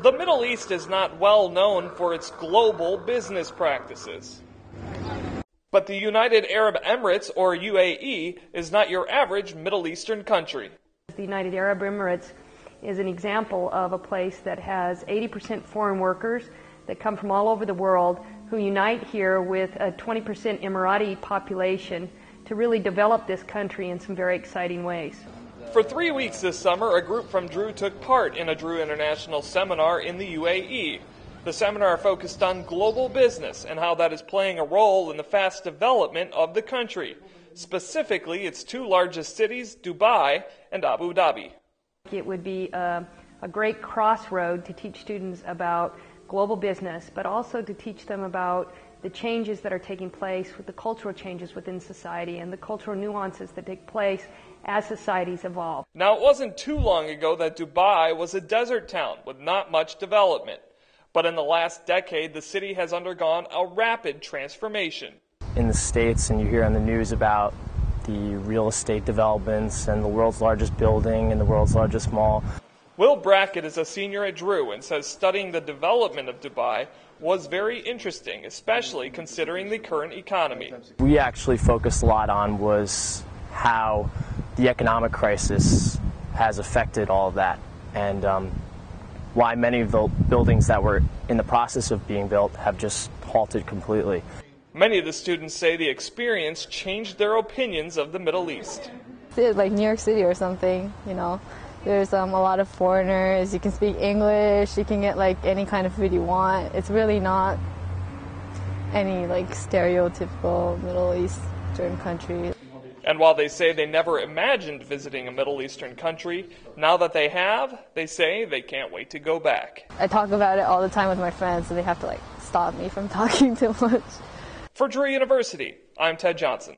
The Middle East is not well known for its global business practices. But the United Arab Emirates, or UAE, is not your average Middle Eastern country. The United Arab Emirates is an example of a place that has 80% foreign workers that come from all over the world who unite here with a 20% Emirati population to really develop this country in some very exciting ways. For three weeks this summer, a group from Drew took part in a Drew International seminar in the UAE. The seminar focused on global business and how that is playing a role in the fast development of the country, specifically its two largest cities, Dubai and Abu Dhabi. It would be a, a great crossroad to teach students about global business, but also to teach them about the changes that are taking place with the cultural changes within society and the cultural nuances that take place as societies evolve. Now, it wasn't too long ago that Dubai was a desert town with not much development. But in the last decade, the city has undergone a rapid transformation. In the States, and you hear on the news about the real estate developments and the world's largest building and the world's largest mall. Will Brackett is a senior at Drew and says studying the development of Dubai was very interesting, especially considering the current economy. We actually focused a lot on was how the economic crisis has affected all of that and um, why many of the buildings that were in the process of being built have just halted completely. Many of the students say the experience changed their opinions of the Middle East. Like New York City or something, you know. There's um, a lot of foreigners. You can speak English. You can get like any kind of food you want. It's really not any like stereotypical Middle Eastern country. And while they say they never imagined visiting a Middle Eastern country, now that they have, they say they can't wait to go back. I talk about it all the time with my friends, so they have to like stop me from talking too much. For Drew University, I'm Ted Johnsen.